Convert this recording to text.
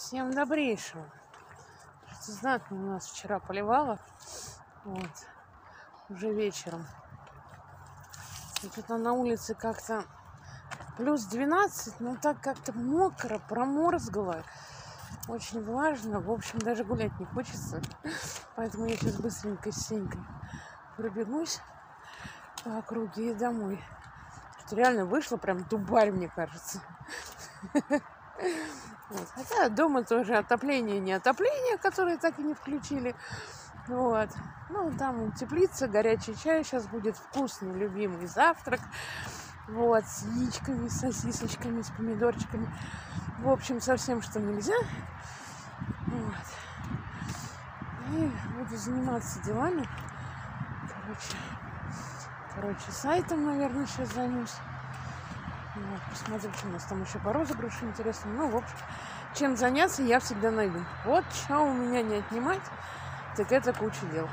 Всем добрейшего. Знатно у нас вчера поливало. Вот. Уже вечером. Тут на улице как-то плюс 12, но так как-то мокро, проморзгло. Очень влажно. В общем, даже гулять не хочется. Поэтому я сейчас быстренько с Сенькой пробегусь по округе и домой. Что реально вышло прям дубарь, мне кажется. Вот. Хотя дома тоже отопление, не отопление, которое так и не включили. Вот. Ну, там теплица, горячий чай. Сейчас будет вкусный, любимый завтрак. Вот, с яичками, с сосисочками, с помидорчиками. В общем, совсем что нельзя. Вот. И буду заниматься делами. Короче, короче, сайтом, наверное, сейчас займусь. Вот, посмотрю, что у нас там еще по розыгрышу интересно. Ну, в общем, чем заняться, я всегда найду. Вот что у меня не отнимать, так это куча дел.